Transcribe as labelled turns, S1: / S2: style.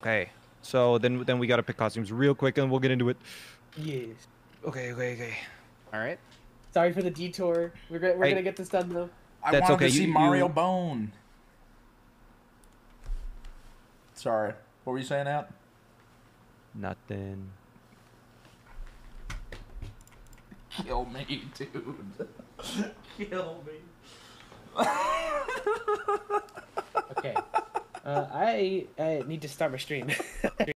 S1: Okay. So then then we gotta pick costumes real quick and we'll get into it.
S2: Yes.
S1: Okay, okay, okay. All right.
S2: Sorry for the detour. We're gonna, we're
S1: Hey.
S2: gonna get this done though.
S3: I
S1: That's
S3: wanted
S1: okay,
S3: to see
S1: you-
S3: Mario
S1: you-
S3: Bone. Sorry. What were you saying out?
S1: Nothing.
S3: Kill me, dude. Kill me.
S2: Okay. Uh, I I need to start my stream.